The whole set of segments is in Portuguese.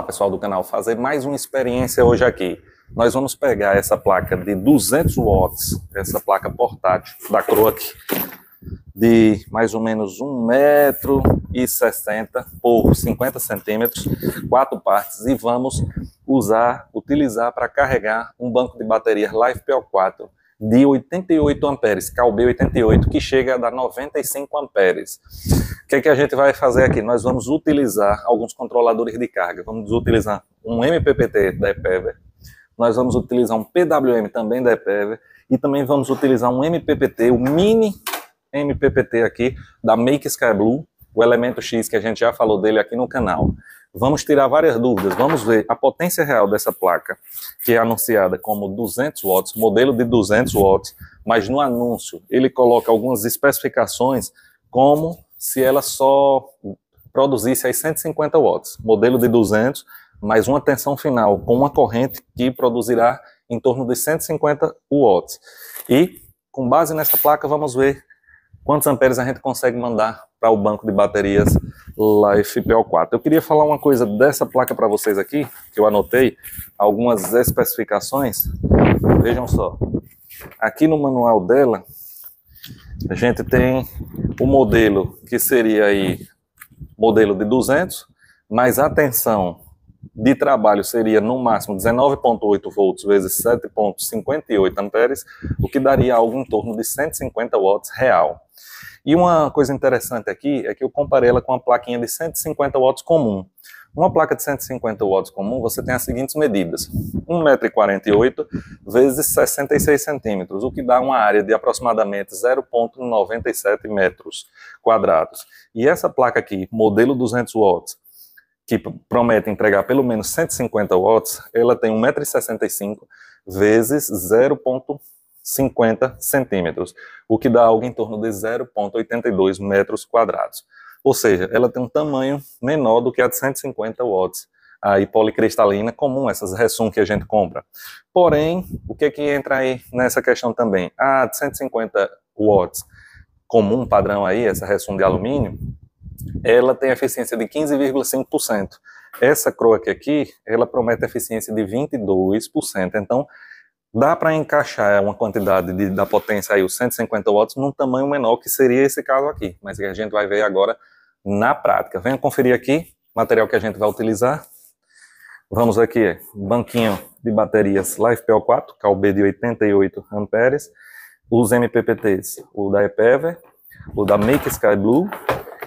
Olá pessoal do canal, fazer mais uma experiência hoje aqui. Nós vamos pegar essa placa de 200 watts, essa placa portátil da Croak, de mais ou menos 1,60m por 50 centímetros, quatro partes, e vamos usar, utilizar para carregar um banco de baterias Life PO4 de 88 amperes, CalB 88, que chega a dar 95 amperes. O que, é que a gente vai fazer aqui? Nós vamos utilizar alguns controladores de carga. Vamos utilizar um MPPT da EPEVER, nós vamos utilizar um PWM também da EPEVER e também vamos utilizar um MPPT, o mini MPPT aqui da Make Sky Blue, o elemento X que a gente já falou dele aqui no canal. Vamos tirar várias dúvidas, vamos ver a potência real dessa placa, que é anunciada como 200 watts, modelo de 200 watts, mas no anúncio ele coloca algumas especificações como se ela só produzisse aí 150 watts, modelo de 200, mais uma tensão final com uma corrente que produzirá em torno de 150 watts. E com base nessa placa vamos ver quantos amperes a gente consegue mandar para o banco de baterias Life PO4. Eu queria falar uma coisa dessa placa para vocês aqui, que eu anotei algumas especificações. Vejam só. Aqui no manual dela, a gente tem o modelo que seria aí modelo de 200, mas a tensão de trabalho seria no máximo 19.8 volts vezes 7.58 amperes, o que daria algo em torno de 150 watts real. E uma coisa interessante aqui é que eu comparei ela com uma plaquinha de 150 watts comum. Uma placa de 150 watts comum, você tem as seguintes medidas. 1,48m vezes 66 centímetros, o que dá uma área de aproximadamente 0,97 metros quadrados. E essa placa aqui, modelo 200 watts, que promete entregar pelo menos 150 watts, ela tem 1,65m vezes 0,97 50 centímetros, o que dá algo em torno de 0,82 metros quadrados. Ou seja, ela tem um tamanho menor do que a de 150 watts, aí policristalina comum, essas Resum que a gente compra. Porém, o que que entra aí nessa questão também? A de 150 watts comum, padrão aí, essa Resum de alumínio, ela tem eficiência de 15,5%. Essa Croak aqui, ela promete eficiência de 22%. Então, dá para encaixar uma quantidade de, da potência aí, os 150 watts, num tamanho menor, que seria esse caso aqui, mas que a gente vai ver agora na prática. Venha conferir aqui o material que a gente vai utilizar. Vamos aqui, banquinho de baterias Life PO4, CalB de 88 amperes, os MPPTs, o da EPEVER, o da Make Sky Blue,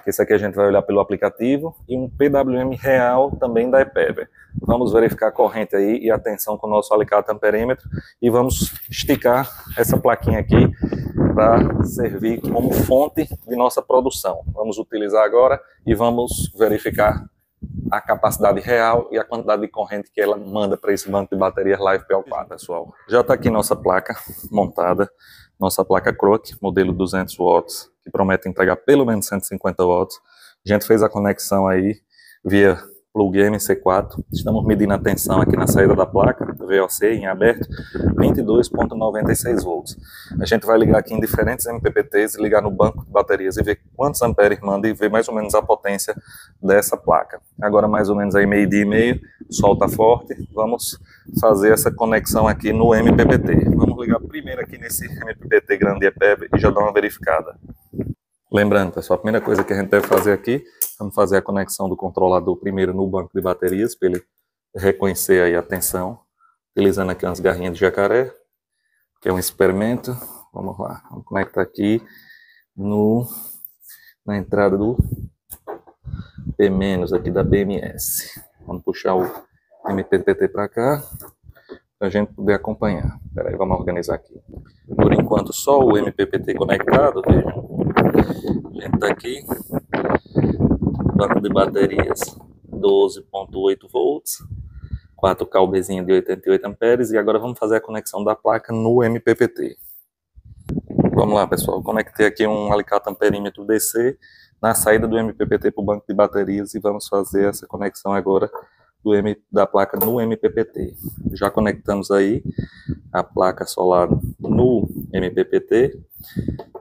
que esse aqui a gente vai olhar pelo aplicativo, e um PWM real também da EPEVER. Vamos verificar a corrente aí e a tensão com o nosso alicate amperímetro e vamos esticar essa plaquinha aqui para servir como fonte de nossa produção. Vamos utilizar agora e vamos verificar a capacidade real e a quantidade de corrente que ela manda para esse banco de baterias Live PL4, pessoal. Já está aqui nossa placa montada, nossa placa Crook, modelo 200 watts, que promete entregar pelo menos 150 watts. A gente fez a conexão aí via plug MC4. Estamos medindo a tensão aqui na saída da placa, VOC em aberto, 22.96 volts. A gente vai ligar aqui em diferentes MPPTs, ligar no banco de baterias e ver quantos amperes manda e ver mais ou menos a potência dessa placa. Agora mais ou menos aí meio dia e meio, o sol está forte, vamos fazer essa conexão aqui no MPPT. Vamos ligar primeiro aqui nesse MPPT grande EPEB e já dar uma verificada. Lembrando, pessoal, a primeira coisa que a gente deve fazer aqui, vamos fazer a conexão do controlador primeiro no banco de baterias, para ele reconhecer aí a tensão, utilizando aqui umas garrinhas de jacaré, que é um experimento. Vamos lá, vamos conectar aqui no, na entrada do P- aqui da BMS. Vamos puxar o MPPT para cá, para a gente poder acompanhar. Espera aí, vamos organizar aqui. Por enquanto, só o MPPT conectado, vejam. Gente está aqui, banco de baterias 12.8 volts, 4 calbezinho de 88 amperes e agora vamos fazer a conexão da placa no MPPT. Vamos lá, pessoal. Conectei aqui um alicate amperímetro DC na saída do MPPT para o banco de baterias e vamos fazer essa conexão agora do M, da placa no MPPT. Já conectamos aí a placa solar no MPPT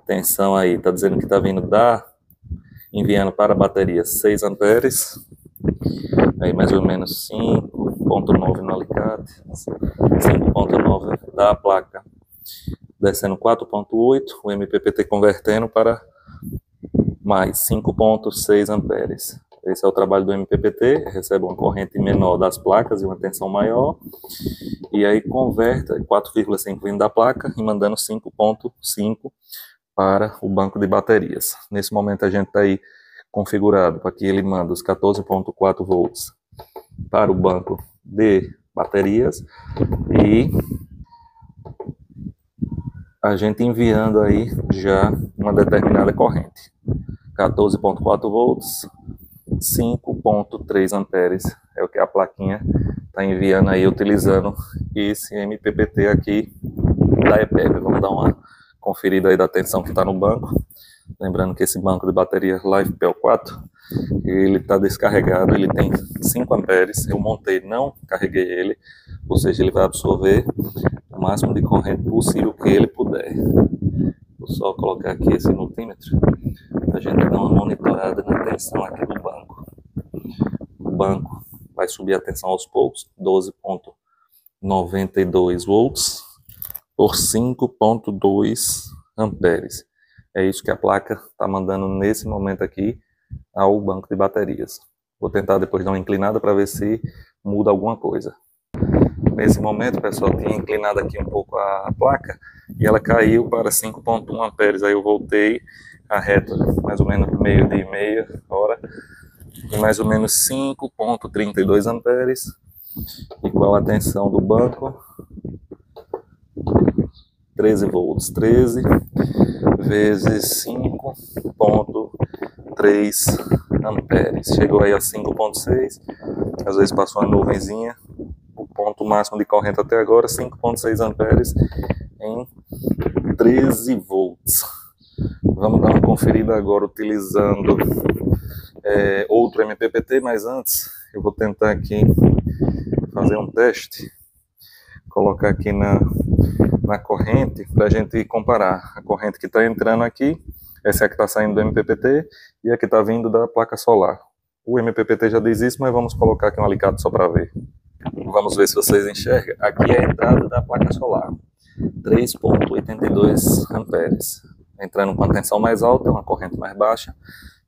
tensão aí, tá dizendo que tá vindo da enviando para a bateria 6 amperes. Aí mais ou menos 5.9 no alicate, 5.9 da placa, descendo 4.8, o MPPT convertendo para mais 5.6 amperes. Esse é o trabalho do MPPT, recebe uma corrente menor das placas e uma tensão maior, e aí converte 4,5 vindo da placa e mandando 5.5 para o banco de baterias. Nesse momento a gente está aí configurado para que ele manda os 14.4 volts para o banco de baterias e a gente enviando aí já uma determinada corrente. 14.4 volts 5.3 amperes é o que a plaquinha está enviando aí utilizando esse MPPT aqui da EPEB. Vamos dar uma conferida aí da tensão que está no banco. Lembrando que esse banco de bateria Live PL4 ele está descarregado, ele tem 5 amperes. Eu montei, não carreguei ele, ou seja, ele vai absorver o máximo de corrente possível que ele puder. Vou só colocar aqui esse multímetro a gente dar uma monitorada na tensão aqui do banco. O banco vai subir a tensão aos poucos, 12.92 volts por 5.2 amperes. É isso que a placa está mandando nesse momento aqui ao banco de baterias. Vou tentar depois dar uma inclinada para ver se muda alguma coisa. Nesse momento, pessoal, tinha inclinado aqui um pouco a placa e ela caiu para 5.1 amperes. Aí eu voltei a reta, mais ou menos meio de meia hora, e mais ou menos 5.32 amperes, igual a tensão do banco, 13 volts, 13 vezes 5.3 amperes, chegou aí a 5.6, às vezes passou uma nuvenzinha, o ponto máximo de corrente até agora, 5.6 amperes em 13 volts. Vamos dar uma conferida agora utilizando é, outro MPPT, mas antes eu vou tentar aqui fazer um teste, colocar aqui na, na corrente para a gente comparar a corrente que está entrando aqui, essa é a que está saindo do MPPT e a que está vindo da placa solar. O MPPT já diz isso, mas vamos colocar aqui um alicate só para ver. Vamos ver se vocês enxergam. Aqui é a entrada da placa solar, 3.82 amperes entrando com a tensão mais alta, uma corrente mais baixa,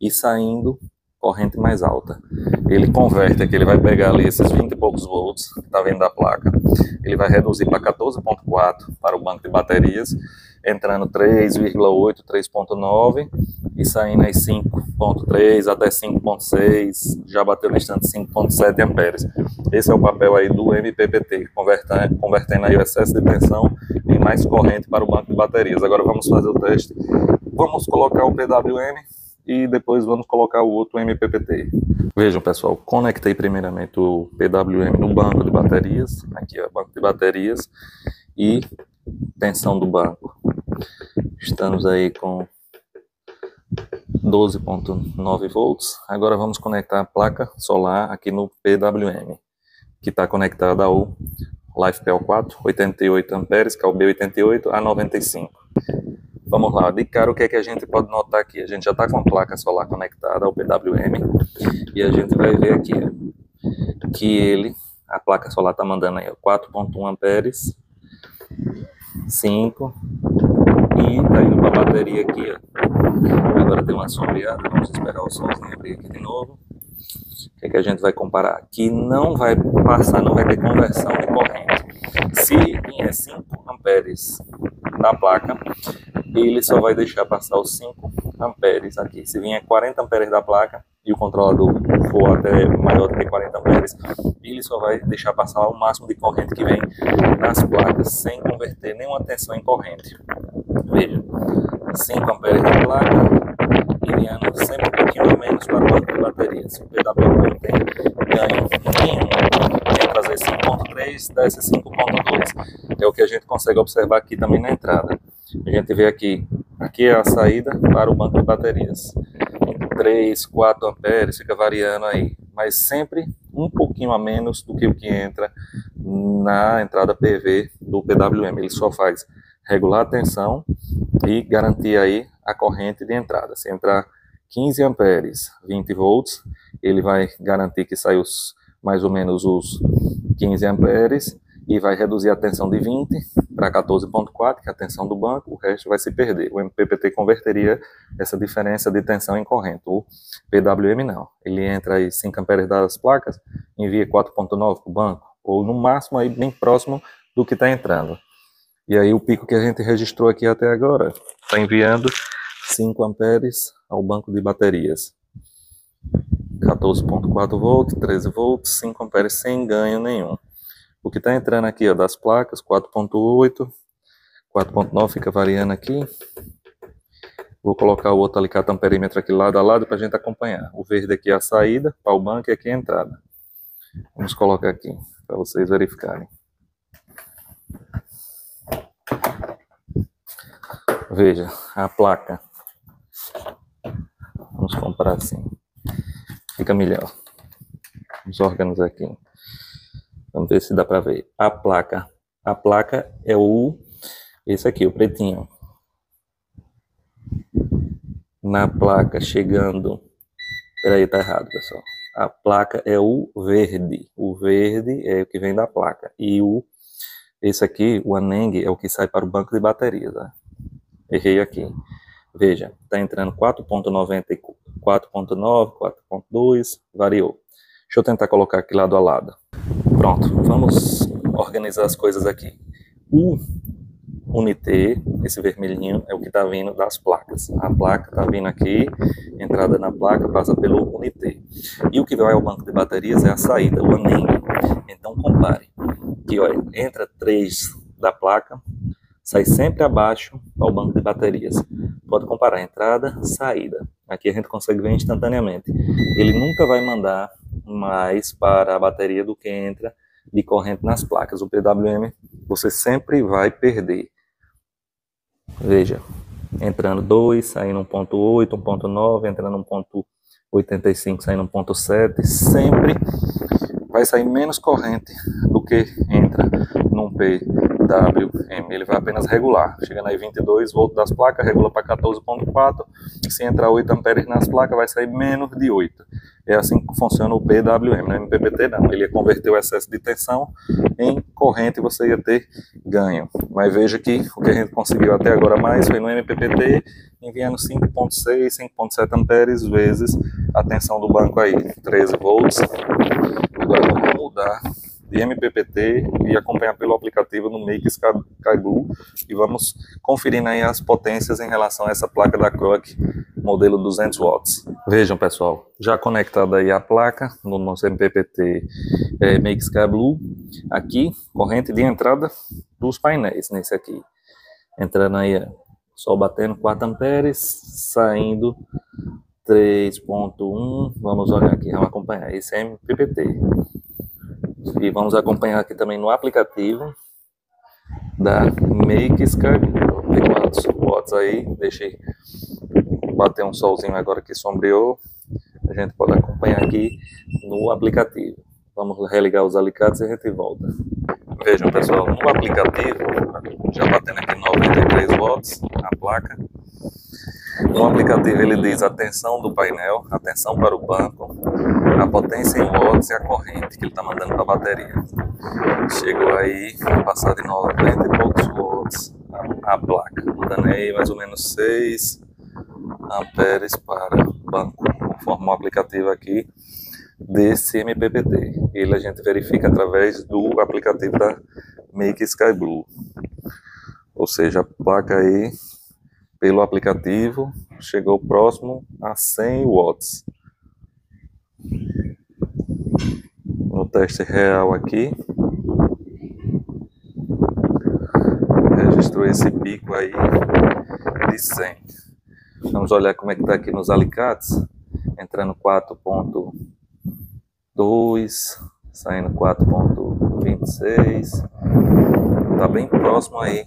e saindo corrente mais alta. Ele converte aqui, ele vai pegar ali esses 20 e poucos volts que está vendo da placa, ele vai reduzir para 14.4 para o banco de baterias, entrando 3,8, 3.9 e saindo aí 5.3 até 5.6, já bateu no instante 5.7 amperes. Esse é o papel aí do MPPT, convertendo, convertendo aí o excesso de tensão em mais corrente para o banco de baterias. Agora vamos fazer o teste. Vamos colocar o PWM e depois vamos colocar o outro MPPT. Vejam pessoal, conectei primeiramente o PWM no banco de baterias, aqui ó, banco de baterias e tensão do banco. Estamos aí com 12.9 volts. Agora vamos conectar a placa solar aqui no PWM, que está conectada ao LifePL4, 88 amperes, que é o B88 a 95. Vamos lá, de cara o que é que a gente pode notar aqui? A gente já está com a placa solar conectada ao PWM e a gente vai ver aqui que ele, a placa solar está mandando aí 4.1 amperes, 5 e está indo para a bateria aqui, ó. Agora tem uma sombreada, vamos esperar o solzinho abrir aqui de novo. O que, é que a gente vai comparar? Que não vai passar, não vai ter conversão de corrente. Se vier 5 amperes da placa, ele só vai deixar passar os 5 amperes aqui. Se vier 40 amperes da placa e o controlador for até maior do que 40 amperes, ele só vai deixar passar o máximo de corrente que vem nas placas, sem converter nenhuma tensão em corrente. Veja, 5 amperes da placa, enviando sempre um pouquinho a menos para o banco de baterias. O PWM tem ganho nenhum. Quer trazer 5.3, desce 5.2. É o que a gente consegue observar aqui também na entrada. A gente vê aqui, aqui é a saída para o banco de baterias. 3, 4 amperes, fica variando aí, mas sempre um pouquinho a menos do que o que entra na entrada PV do PWM. Ele só faz regular a tensão e garantir aí a corrente de entrada. Se entrar 15 amperes, 20 volts, ele vai garantir que saia os, mais ou menos os 15 amperes e vai reduzir a tensão de 20 para 14.4, que é a tensão do banco, o resto vai se perder. O MPPT converteria essa diferença de tensão em corrente, o PWM não. Ele entra aí 5 amperes das placas, envia 4.9 para o banco, ou no máximo aí bem próximo do que está entrando. E aí o pico que a gente registrou aqui até agora está enviando 5 amperes ao banco de baterias. 14.4 volts, 13 volts, 5 amperes sem ganho nenhum. O que está entrando aqui ó, das placas, 4.8, 4.9 fica variando aqui. Vou colocar o outro alicate amperímetro aqui lado a lado para a gente acompanhar. O verde aqui é a saída, para o banco e aqui é a entrada. Vamos colocar aqui para vocês verificarem. Veja, a placa. Vamos comprar assim. Fica melhor. Vamos organizar aqui. Vamos ver se dá para ver. A placa. A placa é o esse aqui, o pretinho. Na placa chegando. Peraí, tá errado, pessoal. A placa é o verde. O verde é o que vem da placa. E o esse aqui, o aneng, é o que sai para o banco de baterias. Tá? Errei aqui. Veja, está entrando 4.90, 4.9, 4.2, variou. Deixa eu tentar colocar aqui lado a lado. Pronto, vamos organizar as coisas aqui. O Unité, esse vermelhinho, é o que está vindo das placas. A placa está vindo aqui, entrada na placa passa pelo Unité. E o que vai ao banco de baterias é a saída, o ANEM. Então compare. Aqui, olha, entra 3 da placa, sai sempre abaixo ao banco de baterias. Pode comparar entrada, saída. Aqui a gente consegue ver instantaneamente. Ele nunca vai mandar mais para a bateria do que entra de corrente nas placas. O PWM você sempre vai perder. Veja, entrando 2, saindo 1.8, 1.9, entrando 1.85, saindo 1.7, sempre vai sair menos corrente do que entra num PWM. Ele vai apenas regular, chegando aí 22 volts das placas, regula para 14.4, se entrar 8 amperes nas placas vai sair menos de 8. É assim que funciona o PWM, no MPPT não. Ele ia converter o excesso de tensão em corrente e você ia ter ganho. Mas veja que o que a gente conseguiu até agora mais foi no MPPT, enviando 5.6, 5.7 amperes vezes a tensão do banco aí, 13 volts. Agora vamos mudar de MPPT e acompanhar pelo aplicativo no Make Sky Blue e vamos conferindo aí as potências em relação a essa placa da Croc modelo 200 watts. Vejam pessoal, já conectada aí a placa no nosso MPPT é, Make Sky Blue, aqui corrente de entrada dos painéis nesse aqui, entrando aí sol batendo 4 amperes, saindo 3.1, vamos olhar aqui, vamos acompanhar, esse é MPPT. E vamos acompanhar aqui também no aplicativo da Make Sky Blue, 4 watts aí, deixei bater um solzinho agora que sombreou, a gente pode acompanhar aqui no aplicativo. Vamos religar os alicates e a gente volta. Vejam pessoal, no aplicativo, já batendo aqui 93 watts a placa. No aplicativo ele diz a tensão do painel, a tensão para o banco, a potência em watts e a corrente que ele está mandando para a bateria. Chegou aí, vai passar de 90 e poucos watts a, a placa, dando aí mais ou menos 6 amperes para o banco, conforme o aplicativo aqui desse MPPT. Ele a gente verifica através do aplicativo da Make Sky Blue. Ou seja, a placa aí, pelo aplicativo, chegou próximo a 100 watts. No teste real aqui, registrou esse pico aí de 100. Vamos olhar como é que está aqui nos alicates. Entrando 4.2, saindo 4.26. Está bem próximo aí.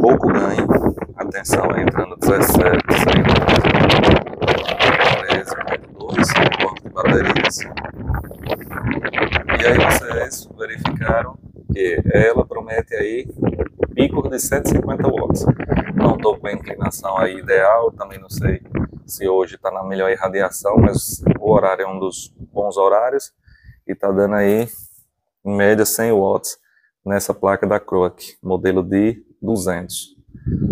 Pouco ganho. Atenção, entrando 17, saindo 13.2, corpo de baterias. E aí vocês verificaram que ela promete aí picos de 150 watts. Não estou com a inclinação aí ideal, também não sei se hoje está na melhor irradiação, mas o horário é um dos bons horários e tá dando aí em média 100 watts nessa placa da Croak, modelo de 200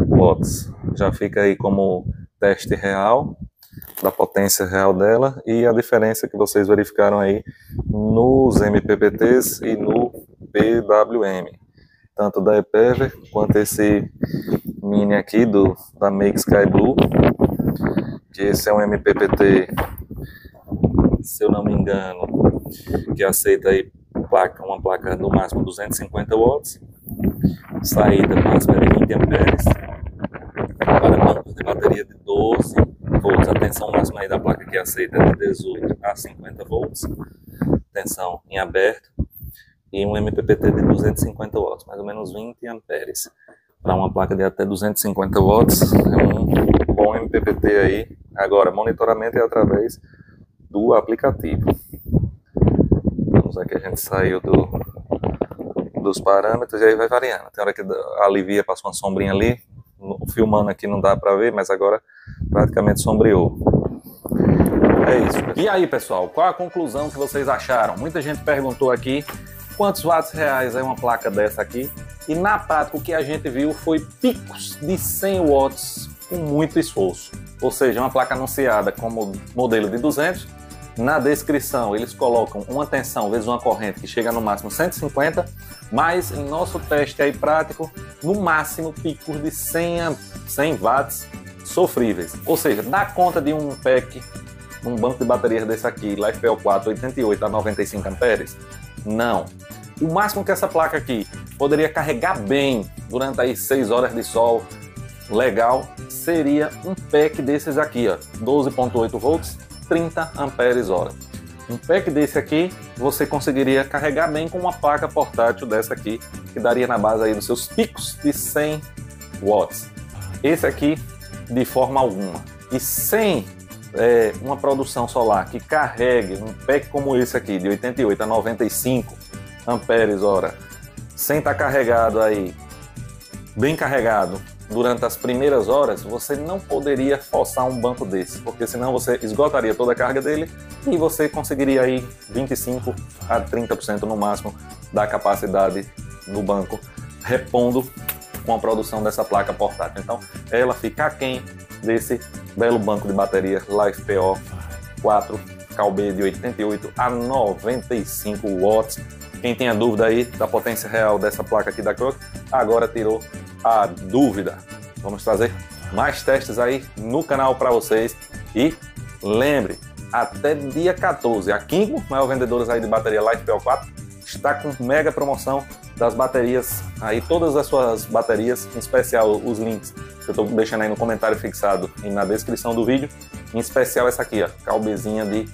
watts. Já fica aí como teste real da potência real dela e a diferença que vocês verificaram aí nos MPPTs e no PWM, tanto da Epever quanto esse mini aqui do da Make Sky Blue, que esse é um MPPT, se eu não me engano, que aceita aí placa, uma placa no máximo 250 watts, saída máxima de 20 amperes, para bancos de bateria de 12 volts. A tensão máxima aí da placa que aceita é de 18 a 50 volts, tensão em aberto, e um MPPT de 250 watts, mais ou menos 20 amperes. Para uma placa de até 250 watts, é um bom MPPT aí. Agora, monitoramento é através do aplicativo. Vamos aqui, a gente saiu do, dos parâmetros e aí vai variando. Tem hora que alivia, passa uma sombrinha ali, filmando aqui não dá para ver, mas agora praticamente sombreou. É isso. Pessoal. E aí, pessoal, qual a conclusão que vocês acharam? Muita gente perguntou aqui quantos watts reais é uma placa dessa aqui. E na prática o que a gente viu foi picos de 100 watts com muito esforço. Ou seja, uma placa anunciada como modelo de 200, na descrição eles colocam uma tensão vezes uma corrente que chega no máximo 150, mas em nosso teste aí prático, no máximo picos de 100, 100 watts sofríveis. Ou seja, dá conta de um pack, um banco de baterias desse aqui, LiFePO4 88 a 95 amperes? Não. O máximo que essa placa aqui poderia carregar bem durante aí 6 horas de sol, legal, seria um pack desses aqui, ó, 12.8 volts, 30 amperes hora. Um pack desse aqui você conseguiria carregar bem com uma placa portátil dessa aqui, que daria na base aí dos seus picos de 100 watts. Esse aqui de forma alguma. E sem é, uma produção solar que carregue um pack como esse aqui, de 88 a 95 amperes hora, sem estar tá carregado aí, bem carregado, durante as primeiras horas, você não poderia forçar um banco desse, porque senão você esgotaria toda a carga dele e você conseguiria aí 25 a 30% no máximo da capacidade do banco, repondo com a produção dessa placa portátil. Então, ela fica aquém desse belo banco de bateria LifePO 4 CalB de 88 a 95 watts. Quem tem a dúvida aí da potência real dessa placa aqui da Croc, agora tirou a dúvida. Vamos trazer mais testes aí no canal para vocês. E lembre, até dia 14, a Kingo, maior vendedora aí de bateria LifePO4, está com mega promoção das baterias, aí todas as suas baterias, em especial os links que eu estou deixando aí no comentário fixado e na descrição do vídeo, em especial essa aqui, ó, calbezinha de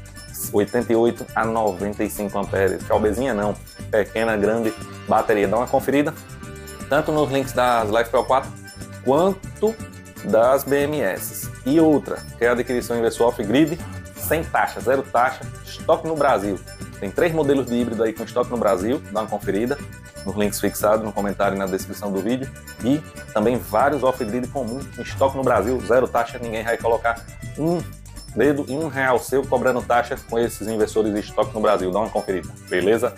88 a 95 amperes, calbezinha não, pequena, grande bateria, dá uma conferida, tanto nos links das Pro 4 quanto das BMS. E outra, que é a adquisição inversor off-grid, sem taxa, zero taxa, estoque no Brasil. Tem três modelos de híbrido aí com estoque no Brasil, dá uma conferida nos links fixados no comentário e na descrição do vídeo. E também vários off-grid comum em estoque no Brasil, zero taxa, ninguém vai colocar um dedo e um real seu cobrando taxa com esses investidores de estoque no Brasil. Dá uma conferida, beleza?